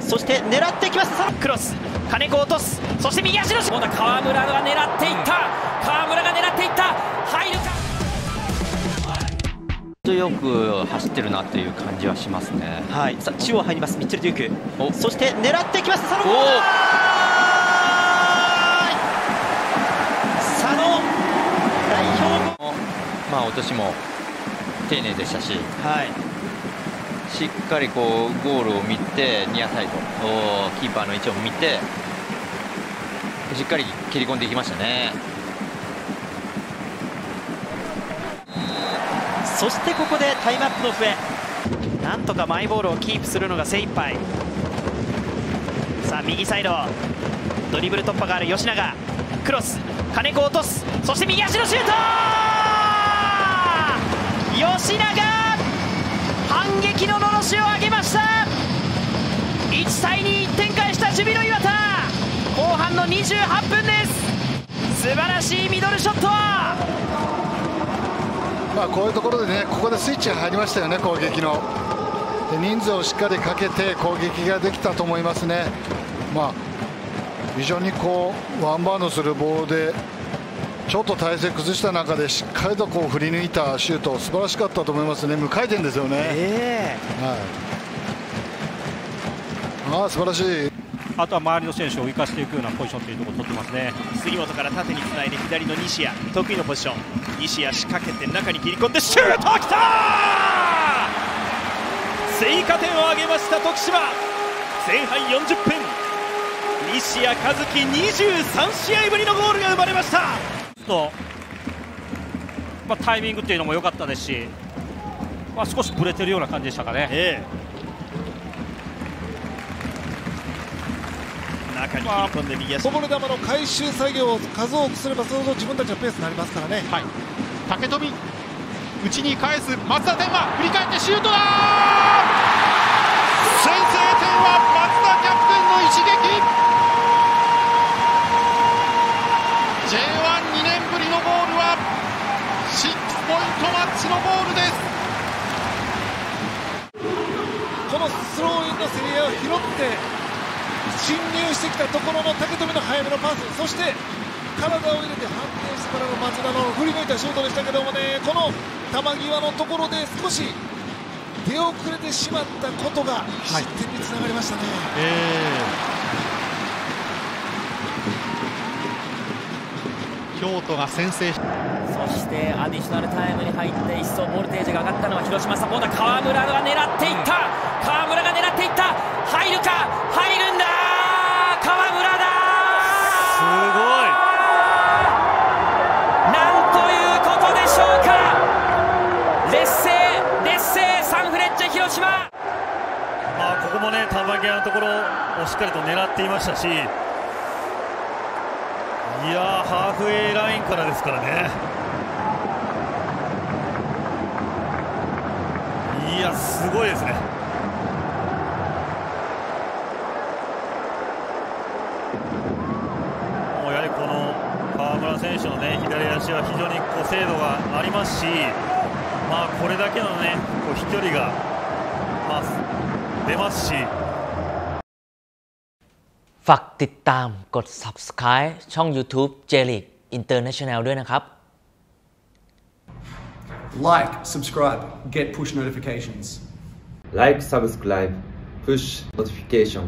そして狙ってきました。クロス。金子落とす。そして右足のシュート河村が狙っていった。河村が狙っていった。入るか。よく走ってるなという感じはしますね。はい。さあ中央入ります。ミッチェル・デューク。そして狙ってきました。佐野。佐野。代表。まあ落としも丁寧でしたし、はい、しっかりこうゴールを見てニアサイド。キーパーの位置を見てしっかり切り込んでいきましたね。そしてここでタイムアップの笛。なんとかマイボールをキープするのが精一杯。さあ右サイド。ドリブル突破がある。吉永。クロス。金子落とす。そして右足のシュート!吉永反撃ののろしを上げました1対2 1点返した守備の岩田後半の28分です。素晴らしいミドルショット。まあこういうところでねここでスイッチが入りましたよね攻撃の。で人数をしっかりかけて攻撃ができたと思いますね。まあ非常にこうワンバウンドするボールでちょっと体勢崩した中でしっかりとこう振り抜いたシュート素晴らしかったと思いますね。無回転ですよね、えー、はい、あ素晴らしいあとは周りの選手を生かしていくようなポジションというところを取ってますね。杉本から縦につないで左の西谷得意のポジション。西谷仕掛けて中に切り込んでシュートきた追加点を挙げました徳島。前半40分。西谷和樹23試合ぶりのゴールが生まれました。と、まあ、タイミングっていうのも良かったですし、まあ、少しぶれてるような感じでしたかね。ええ、中に切り込んで右足、こぼれ球の回収作業を数多くすればその自分たちのペースになりますからね。はい、竹富内に返す松田天馬振り返ってシュートだ先制点は松田キャプテンの一撃。J12 年ぶりのゴールは6ポイントマッチのゴールです。このスローインの競り合いを拾って侵入してきたところの竹富の早めのパスそして体を入れて反転してからの松田の振り抜いたシュートでしたけどもねこの球際のところで少し出遅れてしまったことが失点につながりましたね。京都が先制。そしてアディショナルタイムに入って一層ボルテージが上がったのは広島サポーター河村が狙っていった。河村が狙っていった。入るか？入るんだ島。まあここもね球際のところをしっかりと狙っていましたし。いやハーフウェイラインからですからね。いやすごいですね。もうやはりこの河村選手のね左足は非常にこう精度がありますし。まあこれだけのねこう飛距離がまあ出ますしฝากติดตามกด subscribe ช่อง YouTube j l e a g International ด้วยนะครับ Like, subscribe, get push notifications. Like, subscribe, push notification